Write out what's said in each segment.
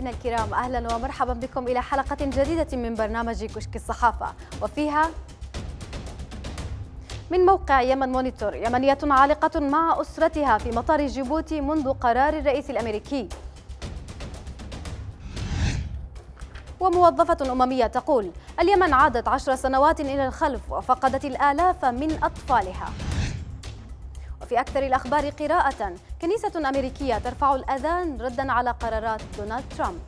مشاهدينا الكرام أهلا ومرحبا بكم إلى حلقة جديدة من برنامج كشك الصحافة. وفيها من موقع يمن مونيتور يمنية عالقة مع أسرتها في مطار جيبوتي منذ قرار الرئيس الأمريكي. وموظفة أممية تقول اليمن عادت عشر سنوات إلى الخلف وفقدت الآلاف من أطفالها. وفي أكثر الأخبار قراءة. كنيسة أمريكية ترفع الأذان ردا على قرارات دونالد ترامب.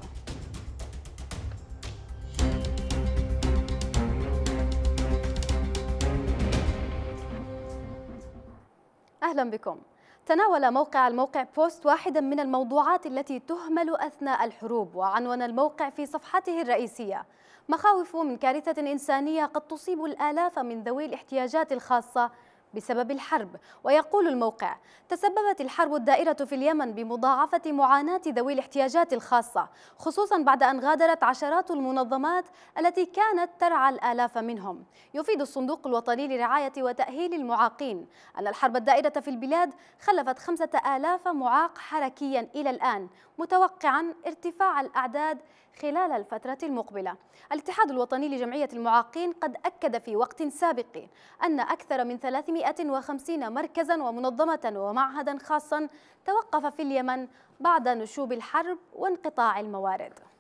أهلا بكم. تناول موقع الموقع بوست واحدا من الموضوعات التي تهمل أثناء الحروب وعنون الموقع في صفحته الرئيسية. مخاوف من كارثة إنسانية قد تصيب الآلاف من ذوي الاحتياجات الخاصة. بسبب الحرب. ويقول الموقع تسببت الحرب الدائرة في اليمن بمضاعفة معاناة ذوي الاحتياجات الخاصة خصوصا بعد أن غادرت عشرات المنظمات التي كانت ترعى الآلاف منهم. يفيد الصندوق الوطني لرعاية وتأهيل المعاقين أن الحرب الدائرة في البلاد خلفت خمسة آلاف معاق حركيا إلى الآن متوقعا ارتفاع الأعداد خلال الفترة المقبلة. الاتحاد الوطني لجمعية المعاقين قد أكد في وقت سابق أن أكثر من 350 مركزا ومنظمة ومعهدا خاصا توقف في اليمن بعد نشوب الحرب وانقطاع الموارد.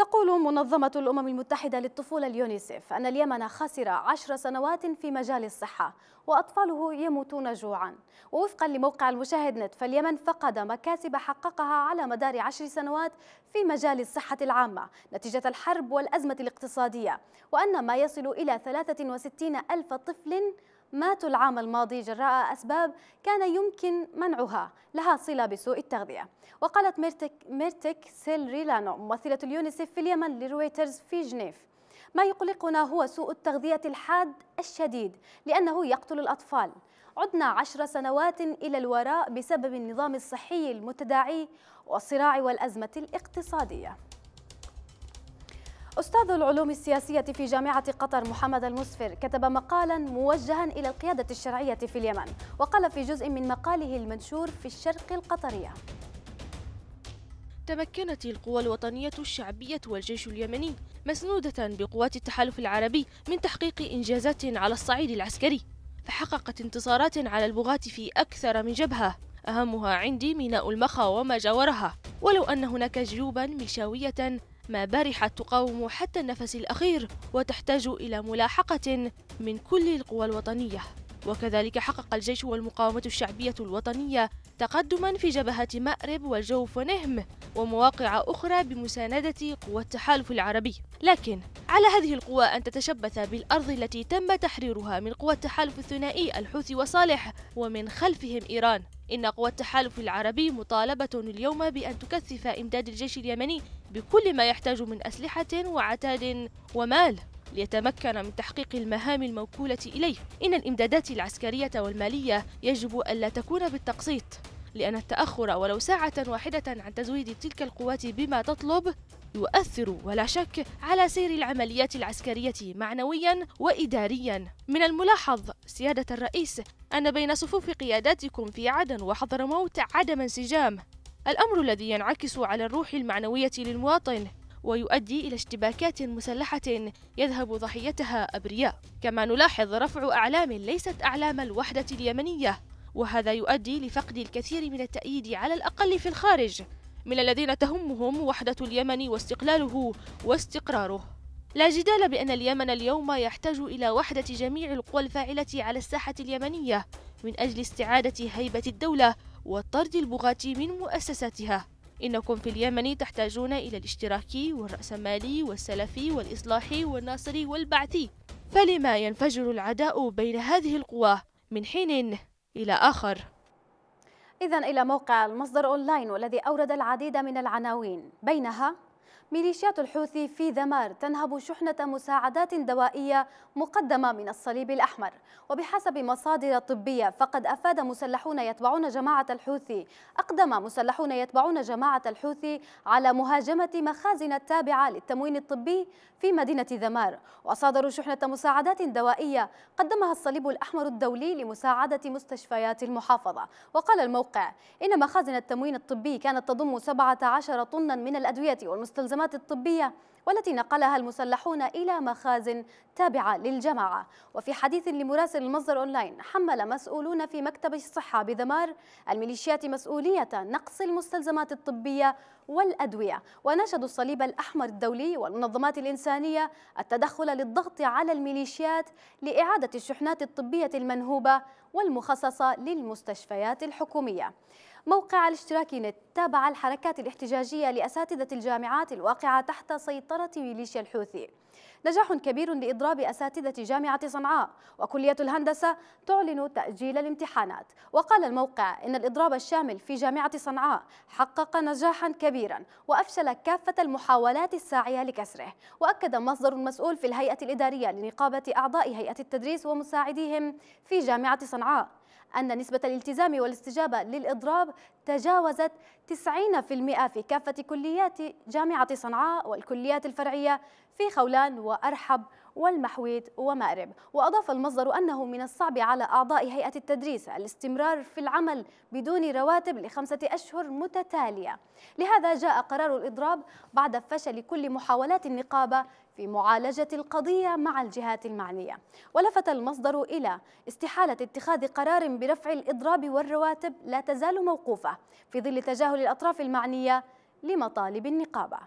تقول منظمة الأمم المتحدة للطفولة اليونيسف أن اليمن خسر عشر سنوات في مجال الصحة وأطفاله يموتون جوعا. ووفقا لموقع المشاهد نت فاليمن فقد مكاسب حققها على مدار عشر سنوات في مجال الصحة العامة نتيجة الحرب والأزمة الاقتصادية. وأن ما يصل إلى 63 ألف طفل ماتوا العام الماضي جراء أسباب كان يمكن منعها لها صلة بسوء التغذية. وقالت ميرتك, ميرتك سيلريلانو ممثلة اليونيسف في اليمن لرويترز في جنيف. ما يقلقنا هو سوء التغذية الحاد الشديد لأنه يقتل الأطفال. عدنا عشر سنوات إلى الوراء بسبب النظام الصحي المتداعي والصراع والأزمة الاقتصادية. أستاذ العلوم السياسية في جامعة قطر محمد المسفر كتب مقالا موجها إلى القيادة الشرعية في اليمن وقال في جزء من مقاله المنشور في الشرق القطرية. تمكنت القوى الوطنية الشعبية والجيش اليمني مسنودة بقوات التحالف العربي من تحقيق إنجازات على الصعيد العسكري فحققت انتصارات على البغاة في أكثر من جبهة. أهمها عندي ميناء المخا وما جاورها ولو أن هناك جيوبا ملشاوية ما بارحت تقاوم حتى النفس الأخير وتحتاج إلى ملاحقة من كل القوى الوطنية. وكذلك حقق الجيش والمقاومة الشعبية الوطنية تقدما في جبهات مأرب والجوف ونهم ومواقع أخرى بمساندة قوى التحالف العربي. لكن على هذه القوى أن تتشبث بالأرض التي تم تحريرها من قوى التحالف الثنائي الحوثي وصالح ومن خلفهم إيران. إن قوى التحالف العربي مطالبة اليوم بأن تكثف إمداد الجيش اليمني بكل ما يحتاج من أسلحة وعتاد ومال. ليتمكن من تحقيق المهام الموكولة إليه. إن الإمدادات العسكرية والمالية يجب ألا تكون بالتقسيط لأن التأخر ولو ساعة واحدة عن تزويد تلك القوات بما تطلب يؤثر ولا شك على سير العمليات العسكرية معنويا وإداريا. من الملاحظ سيادة الرئيس أن بين صفوف قياداتكم في عدن وحضرموت عدم انسجام. الأمر الذي ينعكس على الروح المعنوية للمواطن ويؤدي إلى اشتباكات مسلحة يذهب ضحيتها أبرياء. كما نلاحظ رفع أعلام ليست أعلام الوحدة اليمنية وهذا يؤدي لفقد الكثير من التأييد على الأقل في الخارج من الذين تهمهم وحدة اليمن واستقلاله واستقراره. لا جدال بأن اليمن اليوم يحتاج إلى وحدة جميع القوى الفاعلة على الساحة اليمنية من أجل استعادة هيبة الدولة وطرد البغاة من مؤسساتها. إنكم في اليمن تحتاجون إلى الاشتراكي والرأسمالي والسلفي والإصلاحي والناصري والبعثي فلما ينفجر العداء بين هذه القوى من حين إلى آخر؟ إذا إلى موقع المصدر أونلاين والذي أورد العديد من العناوين. بينها ميليشيات الحوثي في ذمار تنهب شحنة مساعدات دوائية مقدمة من الصليب الأحمر. وبحسب مصادر طبية فقد أفاد مسلحون يتبعون جماعة الحوثي أقدم مسلحون يتبعون جماعة الحوثي على مهاجمة مخازن التابعة للتموين الطبي في مدينة ذمار وصادروا شحنة مساعدات دوائية قدمها الصليب الأحمر الدولي لمساعدة مستشفيات المحافظة. وقال الموقع إن مخازن التموين الطبي كانت تضم 17 طنا من الأدوية والمستلزمات الطبية والتي نقلها المسلحون إلى مخازن تابعة للجماعة. وفي حديث لمراسل المصدر أونلاين حمل مسؤولون في مكتب الصحة بذمار الميليشيات مسؤولية نقص المستلزمات الطبية والأدوية. ونشدوا الصليب الأحمر الدولي والمنظمات الإنسانية التدخل للضغط على الميليشيات لإعادة الشحنات الطبية المنهوبة والمخصصة للمستشفيات الحكومية. موقع الاشتراكي نت. تابع الحركات الاحتجاجية لأساتذة الجامعات الواقعة تحت سيطرة ميليشيا الحوثي. نجاح كبير لإضراب أساتذة جامعة صنعاء. وكلية الهندسة تعلن تأجيل الامتحانات. وقال الموقع إن الإضراب الشامل في جامعة صنعاء حقق نجاحا كبيرا وأفشل كافة المحاولات الساعية لكسره. وأكد مصدر مسؤول في الهيئة الإدارية لنقابة أعضاء هيئة التدريس ومساعديهم في جامعة صنعاء. أن نسبة الالتزام والاستجابة للإضراب تجاوزت 90% في كافة كليات جامعة صنعاء والكليات الفرعية في خولان وأرحب والمحويت ومأرب. وأضاف المصدر أنه من الصعب على أعضاء هيئة التدريس الاستمرار في العمل بدون رواتب لخمسة أشهر متتالية. لهذا جاء قرار الإضراب بعد فشل كل محاولات النقابة في معالجة القضية مع الجهات المعنية. ولفت المصدر إلى استحالة اتخاذ قرار برفع الإضراب والرواتب لا تزال موقوفة في ظل تجاهل الأطراف المعنية لمطالب النقابة.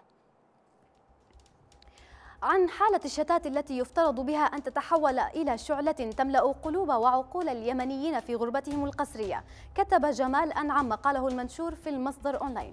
عن حالة الشتات التي يفترض بها أن تتحول إلى شعلة تملأ قلوب وعقول اليمنيين في غربتهم القسرية كتب جمال أنعم قاله المنشور في المصدر أونلاين.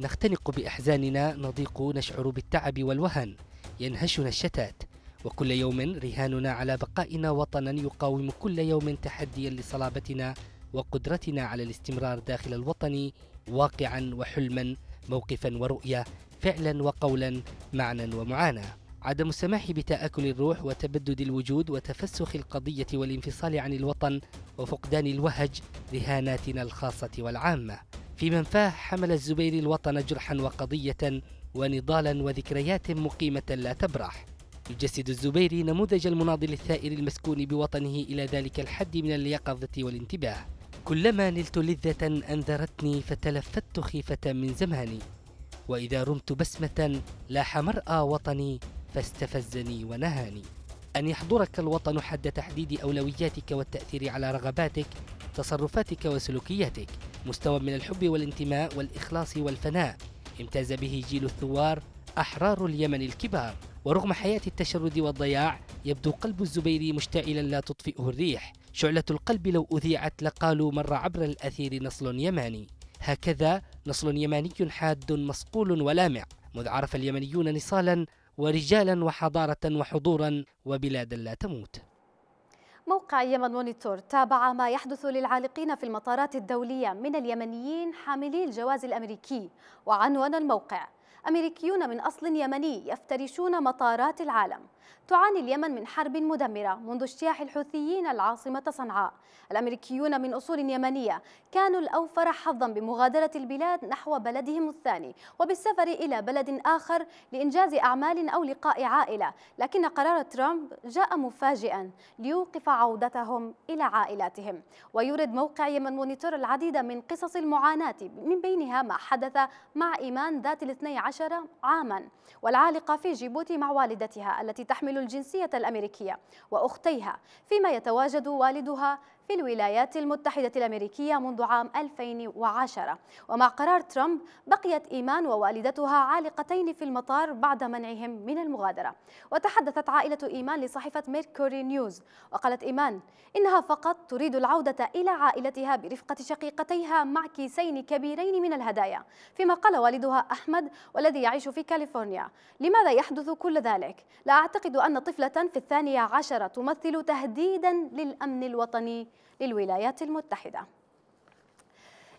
نختنق بأحزاننا نضيق نشعر بالتعب والوهن ينهشنا الشتات وكل يوم رهاننا على بقائنا وطنا يقاوم كل يوم تحديا لصلابتنا وقدرتنا على الاستمرار داخل الوطن واقعا وحلما موقفا ورؤية فعلا وقولا معنى ومعاناة عدم السماح بتآكل الروح وتبدد الوجود وتفسخ القضية والانفصال عن الوطن وفقدان الوهج رهاناتنا الخاصة والعامة. في منفاه حمل الزبير الوطن جرحا وقضية ونضالا وذكريات مقيمة لا تبرح. يجسد الزبيري نموذج المناضل الثائر المسكون بوطنه إلى ذلك الحد من اليقظة والانتباه. كلما نلت لذة أنذرتني فتلفت خيفة من زماني. وإذا رمت بسمة لاح مرأى وطني فاستفزني ونهاني. أن يحضرك الوطن حد تحديد أولوياتك والتأثير على رغباتك تصرفاتك وسلوكياتك. مستوى من الحب والانتماء والإخلاص والفناء. امتاز به جيل الثوار أحرار اليمن الكبار. ورغم حياة التشرد والضياع يبدو قلب الزبيري مشتعلا لا تطفئه الريح. شعلة القلب لو أذيعت لقالوا مر عبر الأثير نصل يماني. هكذا نصل يماني حاد مصقول ولامع. مذ عرف اليمنيون نصالا ورجالا وحضارة وحضورا وبلادا لا تموت. موقع يمن مونيتور تابع ما يحدث للعالقين في المطارات الدولية من اليمنيين حاملي الجواز الأمريكي وعنوان الموقع. أمريكيون من أصل يمني يفترشون مطارات العالم. تعاني اليمن من حرب مدمرة منذ اجتياح الحوثيين العاصمة صنعاء. الأمريكيون من أصول يمنية كانوا الأوفر حظا بمغادرة البلاد نحو بلدهم الثاني وبالسفر إلى بلد آخر لإنجاز أعمال أو لقاء عائلة. لكن قرار ترامب جاء مفاجئا ليوقف عودتهم إلى عائلاتهم. ويورد موقع يمن مونيتور العديد من قصص المعاناة من بينها ما حدث مع إيمان ذات الاثني عشر عاما والعالقة في جيبوتي مع والدتها التي تحمل الجنسية الأمريكية وأختيها فيما يتواجد والدها في الولايات المتحدة الأمريكية منذ عام 2010 ومع قرار ترامب بقيت إيمان ووالدتها عالقتين في المطار بعد منعهم من المغادرة. وتحدثت عائلة إيمان لصحيفة ميركوري نيوز وقالت إيمان إنها فقط تريد العودة إلى عائلتها برفقة شقيقتيها مع كيسين كبيرين من الهدايا فيما قال والدها أحمد والذي يعيش في كاليفورنيا. لماذا يحدث كل ذلك؟ لا أعتقد أن طفلة في الثانية عشرة تمثل تهديدا للأمن الوطني للولايات المتحدة.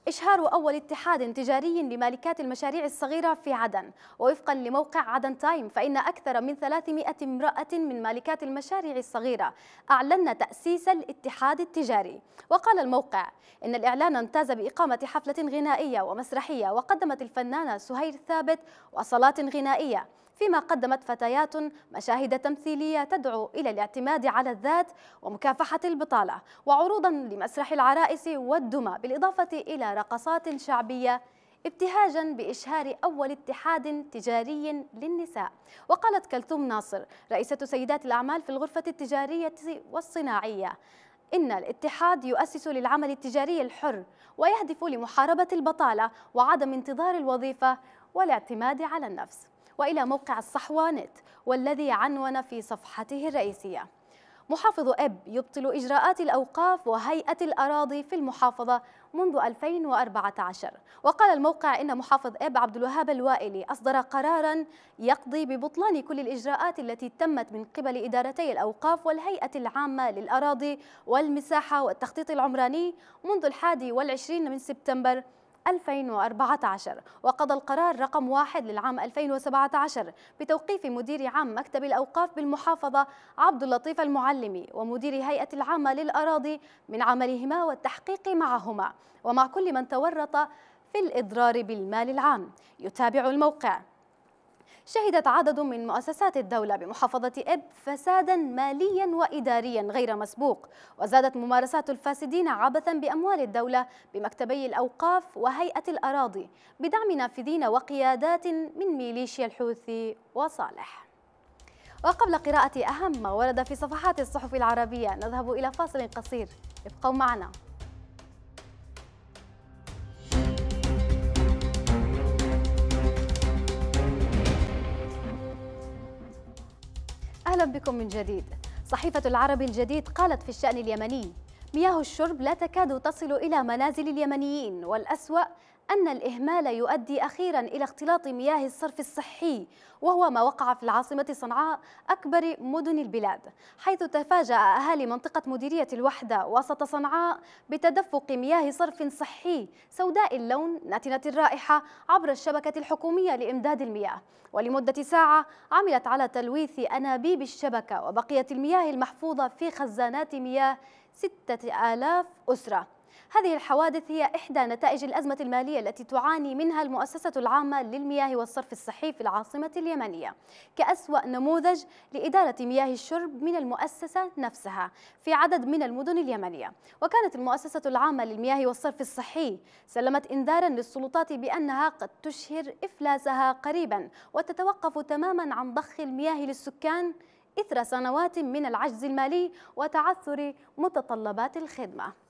إشهار أول اتحاد تجاري لمالكات المشاريع الصغيرة في عدن. ووفقا لموقع عدن تايم فإن أكثر من 300 امرأة من مالكات المشاريع الصغيرة أعلن تأسيس الاتحاد التجاري. وقال الموقع إن الإعلان امتاز بإقامة حفلة غنائية ومسرحية وقدمت الفنانة سهير ثابت وصلات غنائية. فيما قدمت فتيات مشاهد تمثيلية تدعو إلى الاعتماد على الذات ومكافحة البطالة وعروضا لمسرح العرائس والدمى بالإضافة إلى رقصات شعبية ابتهاجا بإشهار أول اتحاد تجاري للنساء. وقالت كلثوم ناصر رئيسة سيدات الأعمال في الغرفة التجارية والصناعية إن الاتحاد يؤسس للعمل التجاري الحر ويهدف لمحاربة البطالة وعدم انتظار الوظيفة والاعتماد على النفس. وإلى موقع الصحوة نت والذي عنون في صفحته الرئيسية. محافظ إب يبطل إجراءات الأوقاف وهيئة الأراضي في المحافظة منذ 2014 وقال الموقع إن محافظ إب عبد الوهاب الوائلي أصدر قرارا يقضي ببطلان كل الإجراءات التي تمت من قبل إدارتي الأوقاف والهيئة العامة للأراضي والمساحة والتخطيط العمراني منذ الحادي والعشرين من سبتمبر 2014 وقضى القرار رقم واحد للعام 2017 بتوقيف مدير عام مكتب الأوقاف بالمحافظة عبد اللطيف المعلمي ومدير هيئة العامة للأراضي من عملهما والتحقيق معهما ومع كل من تورط في الإضرار بالمال العام. يتابع الموقع. شهدت عدد من مؤسسات الدولة بمحافظة إب فسادا ماليا وإداريا غير مسبوق وزادت ممارسات الفاسدين عبثا بأموال الدولة بمكتبي الأوقاف وهيئة الأراضي بدعم نافذين وقيادات من ميليشيا الحوثي وصالح. وقبل قراءة أهم ما ورد في صفحات الصحف العربية نذهب إلى فاصل قصير. ابقوا معنا. بكم من جديد. صحيفة العربي الجديد قالت في الشأن اليمني مياه الشرب لا تكاد تصل إلى منازل اليمنيين والأسوأ أن الإهمال يؤدي أخيرا إلى اختلاط مياه الصرف الصحي وهو ما وقع في العاصمة صنعاء أكبر مدن البلاد حيث تفاجأ أهالي منطقة مديرية الوحدة وسط صنعاء بتدفق مياه صرف صحي سوداء اللون ناتنة الرائحة عبر الشبكة الحكومية لإمداد المياه. ولمدة ساعة عملت على تلويث أنابيب الشبكة وبقية المياه المحفوظة في خزانات مياه ستة آلاف أسرة. هذه الحوادث هي إحدى نتائج الأزمة المالية التي تعاني منها المؤسسة العامة للمياه والصرف الصحي في العاصمة اليمنية كأسوأ نموذج لإدارة مياه الشرب من المؤسسة نفسها في عدد من المدن اليمنية. وكانت المؤسسة العامة للمياه والصرف الصحي سلمت إنذارا للسلطات بأنها قد تشهر إفلاسها قريبا وتتوقف تماما عن ضخ المياه للسكان إثر سنوات من العجز المالي وتعثر متطلبات الخدمة.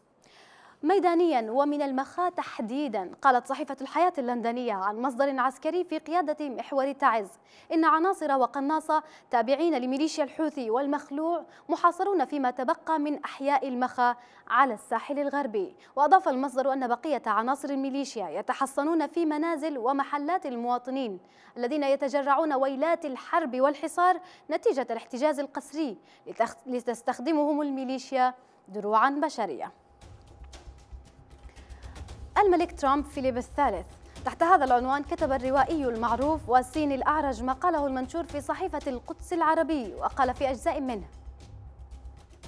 ميدانيا ومن المخا تحديدا قالت صحيفة الحياة اللندنية عن مصدر عسكري في قيادة محور تعز. إن عناصر وقناصة تابعين لميليشيا الحوثي والمخلوع محاصرون فيما تبقى من أحياء المخا على الساحل الغربي. وأضاف المصدر أن بقية عناصر الميليشيا يتحصنون في منازل ومحلات المواطنين الذين يتجرعون ويلات الحرب والحصار نتيجة الاحتجاز القسري لتستخدمهم الميليشيا دروعا بشرية. الملك ترامب فيليب الثالث. تحت هذا العنوان كتب الروائي المعروف واسين الأعرج ما قاله المنشور في صحيفة القدس العربي وقال في أجزاء منه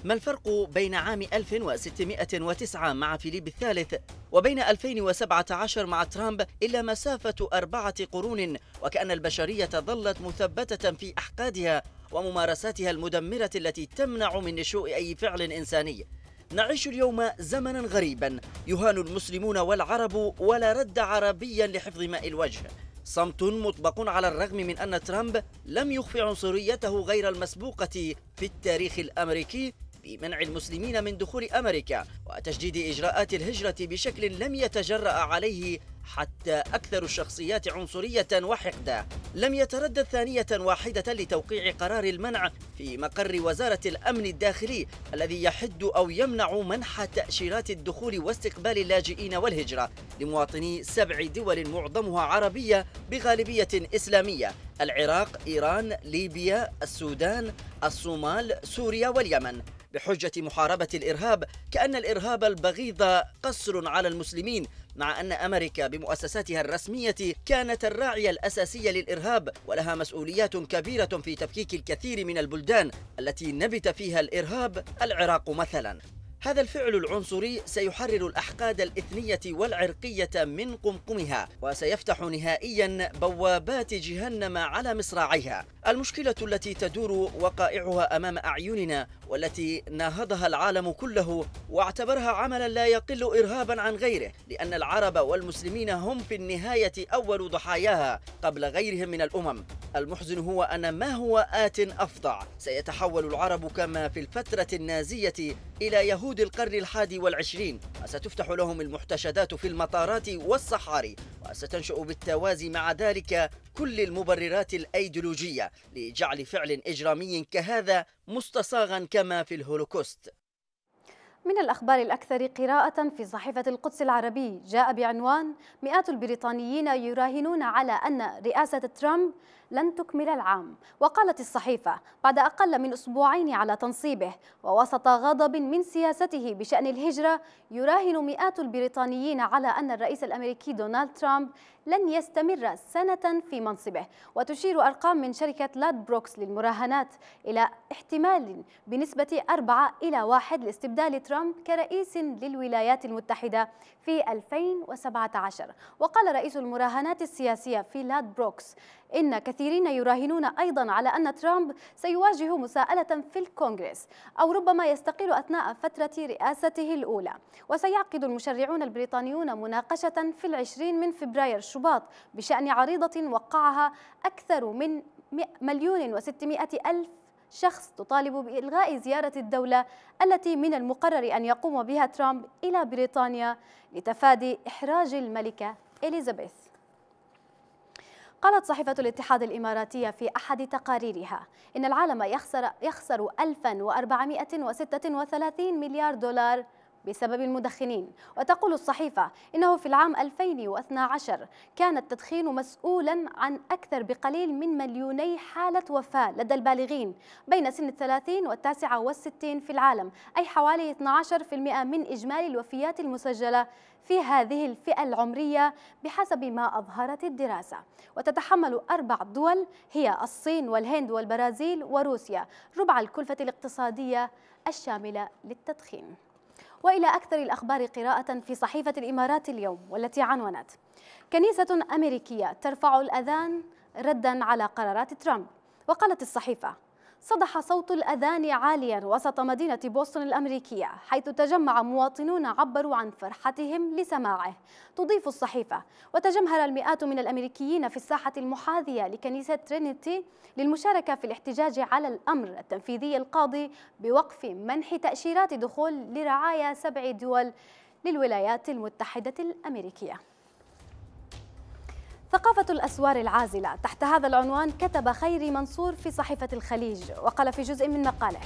ما الفرق بين عام 1609 مع فيليب الثالث وبين 2017 مع ترامب إلا مسافة أربعة قرون؟ وكأن البشرية ظلت مثبتة في أحقادها وممارساتها المدمرة التي تمنع من نشوء أي فعل إنساني. نعيش اليوم زمنا غريبا. يهان المسلمون والعرب ولا رد عربيا لحفظ ماء الوجه. صمت مطبق على الرغم من أن ترامب لم يخفي عنصريته غير المسبوقة في التاريخ الأمريكي بمنع المسلمين من دخول أمريكا وتجديد إجراءات الهجرة بشكل لم يتجرأ عليه حتى أكثر الشخصيات عنصرية وحقدا لم يتردد ثانية واحدة لتوقيع قرار المنع في مقر وزارة الأمن الداخلي الذي يحد أو يمنع منح تأشيرات الدخول واستقبال اللاجئين والهجرة لمواطني سبع دول معظمها عربية بغالبية إسلامية العراق، إيران، ليبيا، السودان، الصومال، سوريا واليمن. بحجة محاربة الإرهاب كأن الإرهاب البغيض قصر على المسلمين مع أن أمريكا بمؤسساتها الرسمية كانت الراعية الأساسية للإرهاب ولها مسؤوليات كبيرة في تفكيك الكثير من البلدان التي نبت فيها الإرهاب العراق مثلا. هذا الفعل العنصري سيحرر الأحقاد الإثنية والعرقية من قمقمها وسيفتح نهائيا بوابات جهنم على مصراعيها. المشكلة التي تدور وقائعها أمام أعيننا والتي ناهضها العالم كله واعتبرها عملا لا يقل إرهابا عن غيره لأن العرب والمسلمين هم في النهاية أول ضحاياها قبل غيرهم من الأمم. المحزن هو أن ما هو آت أفظع سيتحول العرب كما في الفترة النازية إلى يهود القرن الحادي والعشرين وستفتح لهم المحتشدات في المطارات والصحاري وستنشأ بالتوازي مع ذلك كل المبررات الأيديولوجية لجعل فعل إجرامي كهذا مستصاغا كما في الهولوكوست. من الأخبار الأكثر قراءة في صحيفة القدس العربي جاء بعنوان مئات البريطانيين يراهنون على أن رئاسة ترامب لن تكمل العام. وقالت الصحيفة بعد أقل من أسبوعين على تنصيبه ووسط غضب من سياسته بشأن الهجرة يراهن مئات البريطانيين على أن الرئيس الأمريكي دونالد ترامب لن يستمر سنة في منصبه. وتشير أرقام من شركة لادبروكس للمراهنات إلى احتمال بنسبة 4 إلى 1 لاستبدال ترامب. كرئيس للولايات المتحدة في 2017 وقال رئيس المراهنات السياسية في لاد بروكس إن كثيرين يراهنون أيضا على أن ترامب سيواجه مساءلة في الكونغرس أو ربما يستقيل أثناء فترة رئاسته الأولى. وسيعقد المشرعون البريطانيون مناقشة في العشرين من فبراير شباط بشأن عريضة وقعها أكثر من مليون وستمائة ألف شخص تطالب بإلغاء زيارة الدولة التي من المقرر أن يقوم بها ترامب إلى بريطانيا لتفادي إحراج الملكة إليزابيث. قالت صحيفة الاتحاد الإماراتية في أحد تقاريرها إن العالم يخسر يخسر 1436 مليار دولار بسبب المدخنين. وتقول الصحيفة إنه في العام 2012 كان التدخين مسؤولا عن أكثر بقليل من مليوني حالة وفاة لدى البالغين بين سن الثلاثين والتاسعة والستين في العالم أي حوالي 12% من إجمالي الوفيات المسجلة في هذه الفئة العمرية بحسب ما أظهرت الدراسة. وتتحمل أربع دول هي الصين والهند والبرازيل وروسيا. ربع الكلفة الاقتصادية الشاملة للتدخين. وإلى أكثر الأخبار قراءة في صحيفة الإمارات اليوم والتي عنونت. كنيسة أمريكية ترفع الأذان ردا على قرارات ترامب. وقالت الصحيفة صدح صوت الأذان عاليا وسط مدينة بوسطن الأمريكية حيث تجمع مواطنون عبروا عن فرحتهم لسماعه. تضيف الصحيفة وتجمهر المئات من الأمريكيين في الساحة المحاذية لكنيسة ترينيتي للمشاركة في الاحتجاج على الأمر التنفيذي القاضي بوقف منح تأشيرات دخول لرعايا سبع دول للولايات المتحدة الأمريكية. ثقافة الأسوار العازلة. تحت هذا العنوان كتب خيري منصور في صحيفة الخليج وقال في جزء من مقاله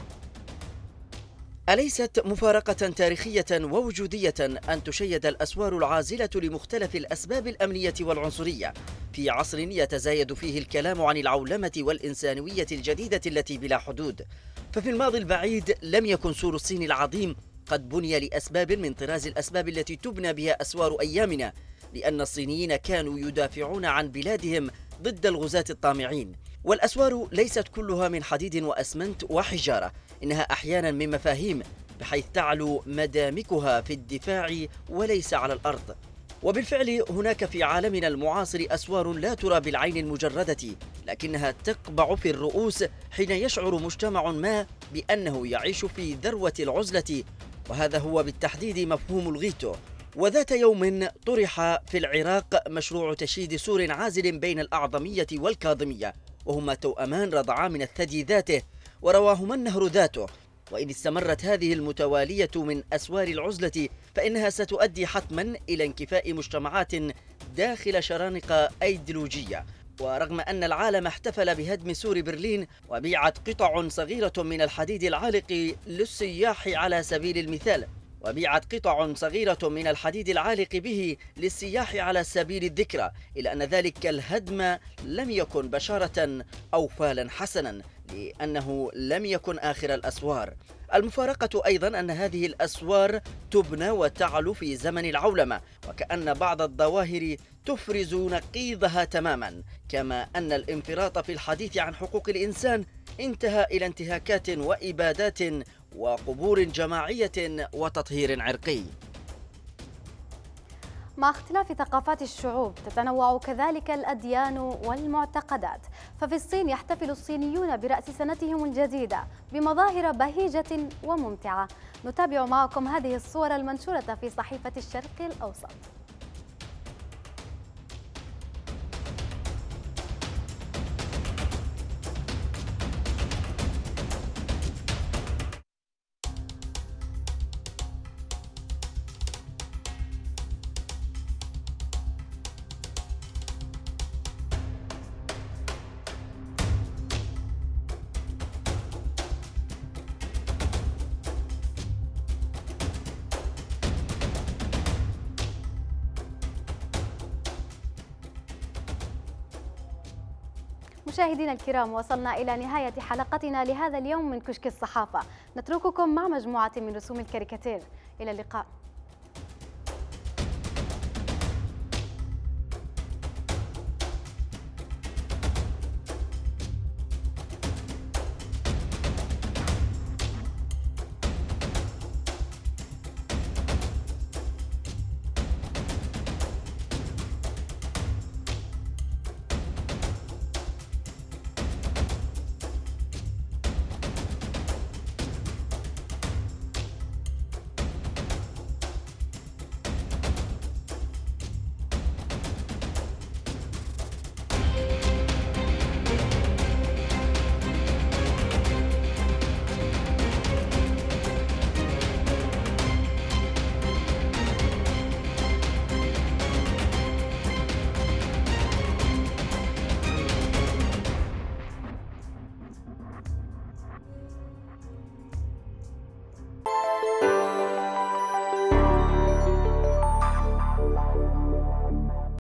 أليست مفارقة تاريخية ووجودية أن تشيد الأسوار العازلة لمختلف الأسباب الأمنية والعنصرية؟ في عصر يتزايد فيه الكلام عن العولمة والإنسانوية الجديدة التي بلا حدود. ففي الماضي البعيد لم يكن سور الصين العظيم قد بني لأسباب من طراز الأسباب التي تبنى بها أسوار أيامنا. لأن الصينيين كانوا يدافعون عن بلادهم ضد الغزاة الطامعين. والأسوار ليست كلها من حديد وأسمنت وحجارة. إنها أحيانا من مفاهيم بحيث تعلو مدامكها في الدفاع وليس على الأرض. وبالفعل هناك في عالمنا المعاصر أسوار لا ترى بالعين المجردة لكنها تقبع في الرؤوس حين يشعر مجتمع ما بأنه يعيش في ذروة العزلة. وهذا هو بالتحديد مفهوم الغيتو. وذات يوم طرح في العراق مشروع تشييد سور عازل بين الأعظمية والكاظمية وهما توأمان رضعا من الثدي ذاته ورواهما النهر ذاته. وإن استمرت هذه المتوالية من أسوار العزلة فإنها ستؤدي حتما إلى انكفاء مجتمعات داخل شرانق أيديولوجية. ورغم أن العالم احتفل بهدم سور برلين وبيعت قطع صغيرة من الحديد العالق للسياح على سبيل المثال وبيعت قطع صغيرة من الحديد العالق به للسياح على سبيل الذكرى إلى أن ذلك الهدم لم يكن بشارة أو فالا حسنا لأنه لم يكن آخر الأسوار. المفارقة أيضا أن هذه الأسوار تبنى وتعلو في زمن العولمة وكأن بعض الظواهر تفرز نقيضها تماما كما أن الانفراط في الحديث عن حقوق الإنسان انتهى إلى انتهاكات وإبادات وقبور جماعية وتطهير عرقي. مع اختلاف ثقافات الشعوب تتنوع كذلك الأديان والمعتقدات. ففي الصين يحتفل الصينيون برأس سنتهم الجديدة بمظاهر بهيجة وممتعة. نتابع معكم هذه الصور المنشورة في صحيفة الشرق الأوسط. مشاهدينا الكرام وصلنا إلى نهاية حلقتنا لهذا اليوم من كشك الصحافة. نترككم مع مجموعة من رسوم الكاريكاتير. إلى اللقاء.